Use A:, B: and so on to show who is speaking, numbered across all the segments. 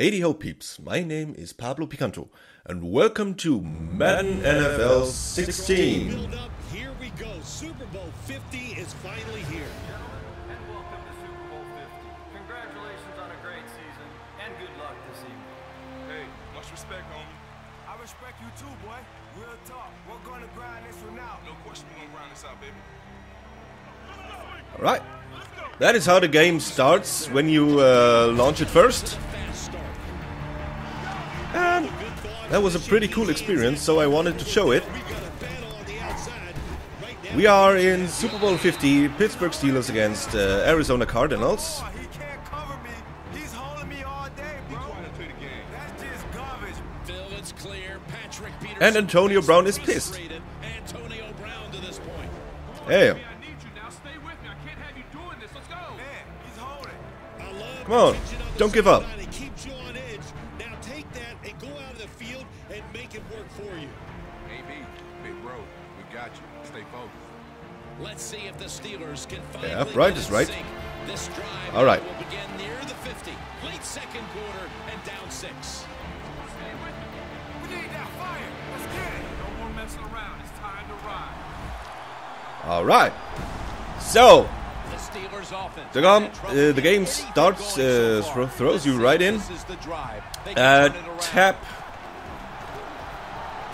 A: Hey ho peeps, my name is Pablo Picanto, and welcome to Madden NFL 16.
B: Build up, here we go. Super Bowl 50 is finally here.
C: And welcome to Super Bowl 50. Congratulations on a great season, and good luck this evening.
D: Hey, much respect, homie.
E: I respect you too, boy. Real talk. We're gonna grind this one out.
D: No question we're gonna grind this out, baby.
A: Alright, that is how the game starts when you uh, launch it first. That was a pretty cool experience, so I wanted to show it.
B: We
A: are in Super Bowl 50, Pittsburgh Steelers against uh, Arizona Cardinals.
E: Oh, he can't cover me.
A: Come on, don't give
D: bro. Got you. Stay focused.
B: Let's see if the Steelers can finally
A: Yeah, right is right.
B: This drive
A: All right.
B: will begin near the 50, late second quarter, and down six.
E: We need that fire. Let's get it.
D: No more messing around. It's time to ride.
A: alright. So,
B: The Steelers offense.
A: the, uh, the game starts, uh, thro- throws you right in.
B: This is the drive. They
A: Uh,
B: can turn it around.
A: tap,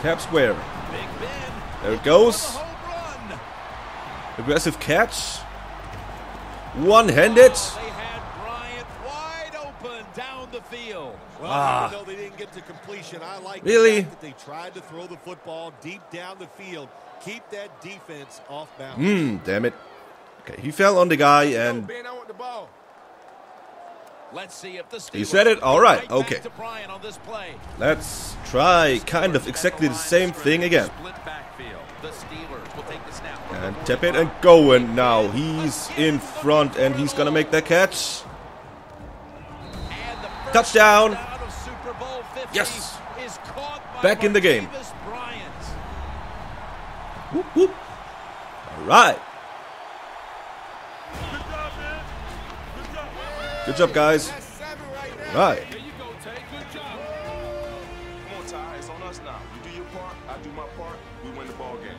A: tap square. There it goes. Aggressive catch. One-handed.
B: They had Bryant wide open down the field.
F: Well,
A: Ah.
F: even though they didn't get to completion, I like
A: Really?
F: the they tried to throw the football deep down the field. Keep that defense off balance.
A: Hmm, damn it. Okay, he fell on the guy and
D: Ben, I want the ball.
B: Let's see if the Steelers
A: You said it? All right,
B: back
A: okay.
B: To on this play.
A: let's try kind of exactly the same thing again.
B: Split backfield. The Steelers will take the snap.
A: And tap it and go and now he's in front and he's gonna make that catch.
B: And the first
A: Touchdown.
B: touchdown of Super Bowl 50
A: Yes.
B: is caught by
A: Back in the game. Alright.
D: Win the ball game.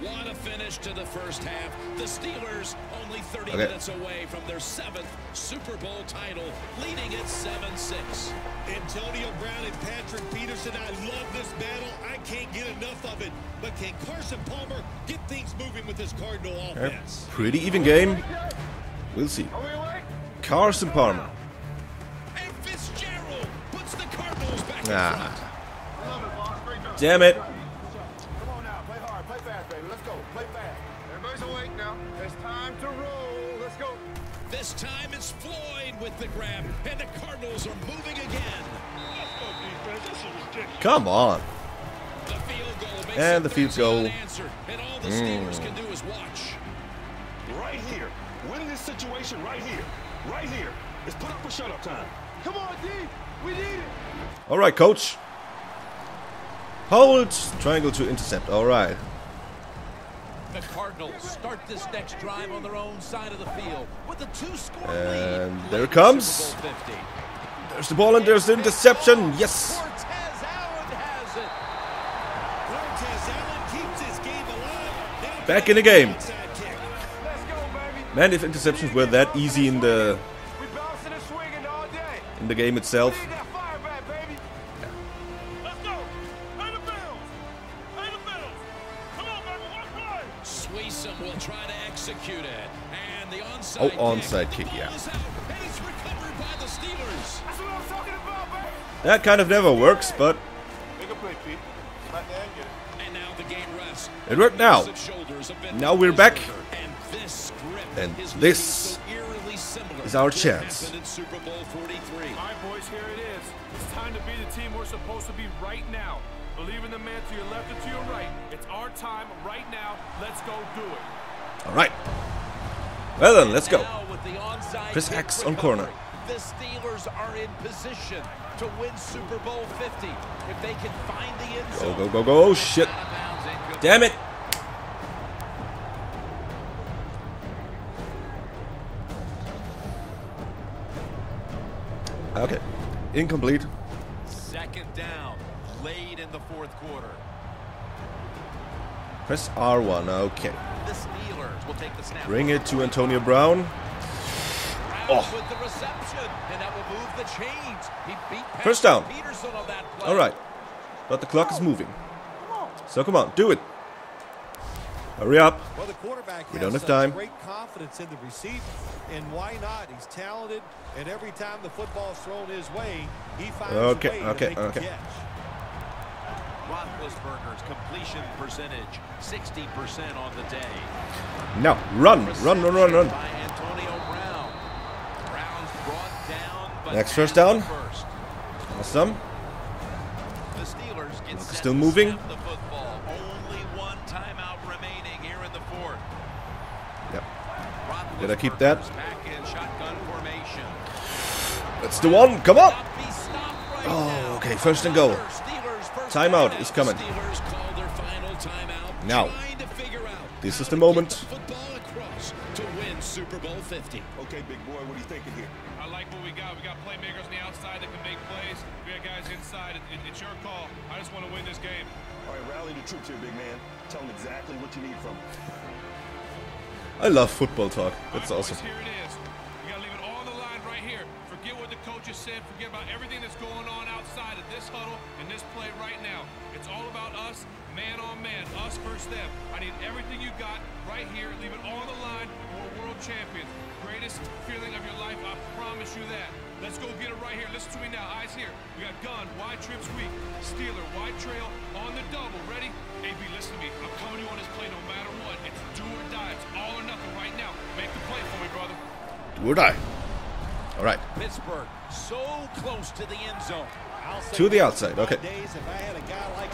B: What a finish to the first half. The Steelers only 30
A: Okay.
B: minutes away from their seventh Super Bowl title, leading at 7-6.
G: Antonio Brown and Patrick Peterson, I love this battle. I can't get enough of it. But can Carson Palmer get things moving with this Cardinal offense?
A: Pretty even game. We'll see. Carson Palmer.
B: And Fitzgerald puts the Cardinals back in
A: Ah.
B: front.
A: Damn it.
E: Come on now. Play hard. Play fast, baby. Let's go. Play fast.
D: Everybody's awake now. It's time to roll. Let's go.
B: This time it's Floyd with the grab, and the Cardinals are moving again.
A: Come on.
B: The field goal makes
A: And the field goal.
B: and all the Steelers can do is watch.
H: Right here. Win this situation right here. Right here. It's put up or shut up time.
E: Come on, D. We need it.
A: Alright, coach. Hold. Triangle to intercept. Alright.
B: The Cardinals start this next drive on their own side of the field with a two-score lead.
A: And
B: late
A: there it comes.
B: Super Bowl 50.
A: There's the ball and there's the interception. Yes.
B: Cortez Allen has it.
G: Cortez Allen keeps his game alive. Now
A: Back in the game. Man, if interceptions were that easy in the
E: We bouncing and swinging all day.
A: in the game itself.
E: That fire back, baby.
H: Let's go. Pay the bills. Pay the bills. Come on, baby. One play.
B: Suisham will try to execute it. And the onside
A: Oh, onside kick, yeah.
B: is out, and it's recovered by the Steelers.
E: That's what I'm talking about, baby.
A: That kind of never works, but
E: Make a play, Pete. Right there and get it.
B: And now the game rests.
A: it worked now.
B: Shoulders have been
A: Now we're back.
B: And this is
A: this
B: looking so eerily similar
A: is our chance.
B: happened in Super Bowl 43.
H: All right, boys, here it is. It's time to be the team we're supposed to be right now. Believe in the man to your left and to your right. It's our time right now. Let's go do it.
A: alright. Well then, let's go.
B: Now with the onside
A: Chris X on corner.
B: The Steelers are in position to win Super Bowl 50 if they can find the end
A: Go,
B: zone.
A: go, go, go. Oh, shit.
B: Out of bounds and good
A: Damn it. Okay. Incomplete.
B: Second down, late in the fourth quarter.
A: Press R1. Okay.
B: The Steelers will take the snap.
A: Bring it to Antonio Brown. Oh.
B: with the reception, and that will move the chains. He beat
A: First down.
B: Peterson on that play.
A: All right. But the clock is moving. So come on, do it. Hurry up.
F: Well, the quarterback
A: We don't have time.
F: great confidence in the receiver, and why not? He's talented, and every time the football's thrown his way, he finds
A: Okay,
F: a way
A: okay,
F: to make
A: okay.
F: the catch.
B: Roethlisberger's completion percentage, 60% on the day.
A: Now, run, run, run, run, run.
B: By Antonio Brown. Brown's brought down, but
A: Next first down.
B: First.
A: Awesome.
B: The Steelers get
A: Clock is
B: set
A: still
B: to
A: moving. Did I keep that?
B: Roethlisberger's Back in.
A: That's the one. Come on.
B: Not be stopped right
A: Oh, okay, first and goal. Timeout is coming.
B: Steelers call their final timeout.
A: Now.
B: Trying to figure out
A: This is the moment.
B: the football across to win Super Bowl 50.
D: Okay, big boy, what are you thinking here?
H: I like what we got. We got playmakers on the outside that can make plays. We got guys inside. It, it- it's your call. I just want to win this game.
D: All right, rally the troops here, big man. Tell them exactly what you need from them.
A: I love football talk. That's
H: right,
A: awesome.
H: Here it is. We got to leave it all on the line right here. Forget what the coaches said. Forget about everything that's going on outside of this huddle and this play right now. It's all about us, man on man, us versus them. I need everything you got right here. Leave it all on the line. We're world champions. Greatest feeling of your life. I promise you that. Let's go get it right here. Listen to me now. Eyes here. We got gun, wide trips weak, Steeler, wide trail on the double. Ready? AB, listen to me. I'm coming to you on this play no matter what. Do I? All right.
B: Pittsburgh so close to the end zone.
F: I'll say
A: To the outside, okay.
F: Days, if I had a guy like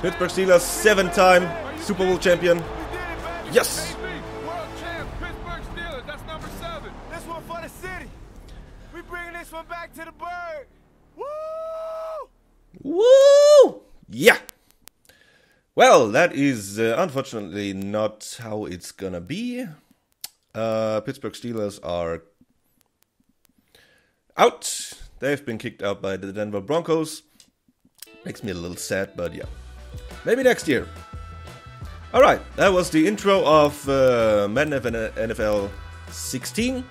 A: Pittsburgh Steelers, seven-time Super Bowl champion. Yes.
E: Woo!
A: Yeah. Well, that is uh, unfortunately not how it's gonna be. Uh, Pittsburgh Steelers are out. They've been kicked out by the Denver Broncos. Makes me a little sad, but yeah. Maybe next year. Alright, that was the intro of uh, Madden NFL 16.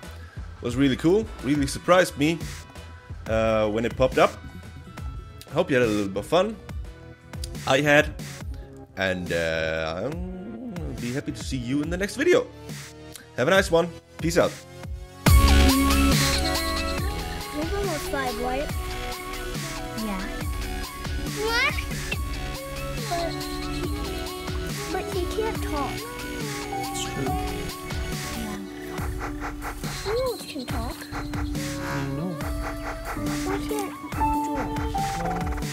A: Was really cool. Really surprised me uh, when it popped up. Hope you had a little bit of fun. I had. And uh, I'll be happy to see you in the next video. Have a nice one. Peace out.
I: Five, right? He